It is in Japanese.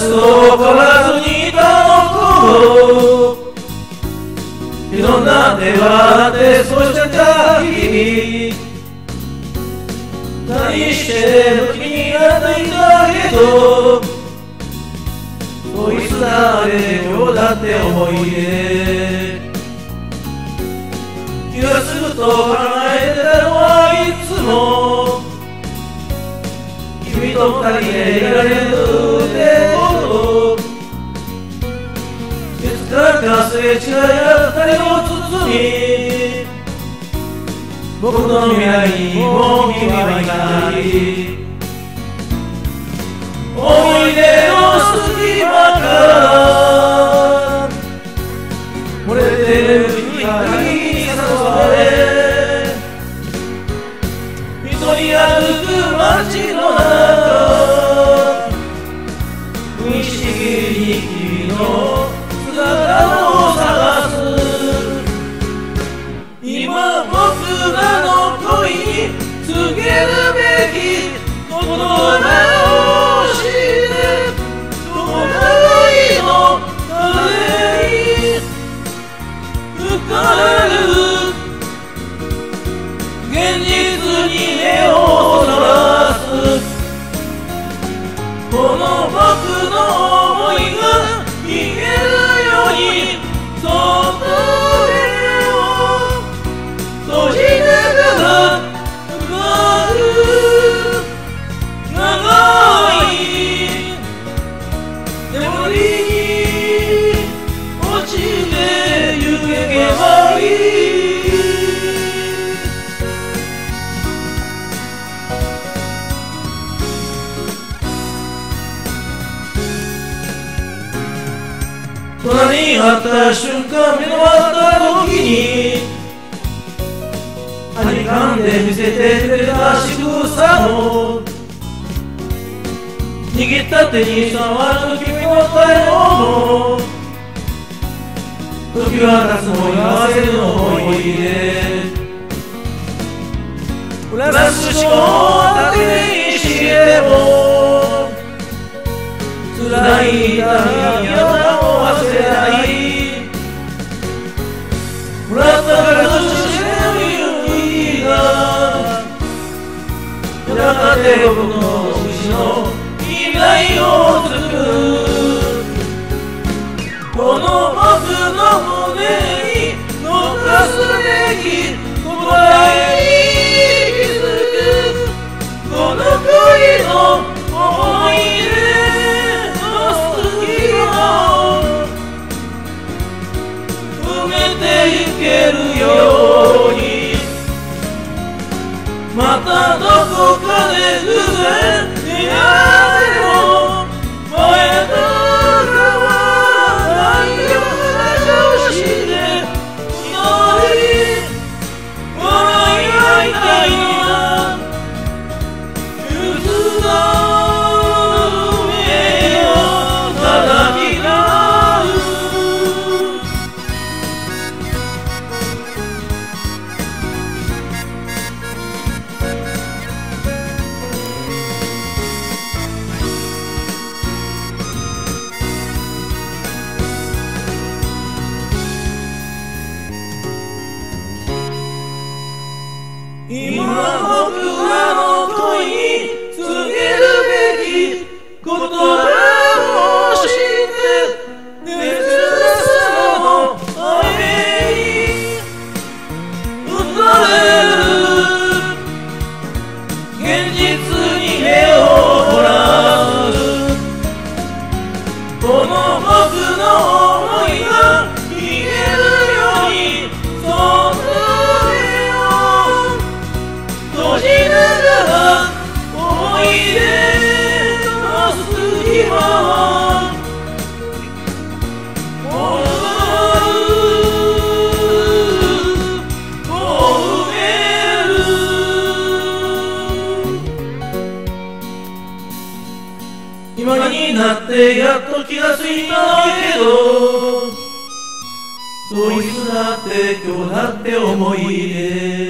夏を変わらずにいたのこいろんな手はあってそうしてた日々何してる気になっていたけどこいつだって今日だって思い出。気がすると考えてたのはいつも君と二人でいられるすれ違いあったりを包み。僕の未来にもう君はいない。思い出の隙間から漏れてる光に誘われ一人歩く街の中今僕らの恋に告げるべにあった瞬間目のあった時にはにかんで見せてくれた仕草も握った手に触る君の体温も時は経つのに合わせるの思い出プラス思考を盾にしても辛い痛みややがて僕の牛の未来を作るこの僕の骨に残すべき答え今僕らの恋に告げるべき言葉をして熱さの雨に打たれる現実に目を凝らすでやっと気がついたけどそいつだって今日だって思い出。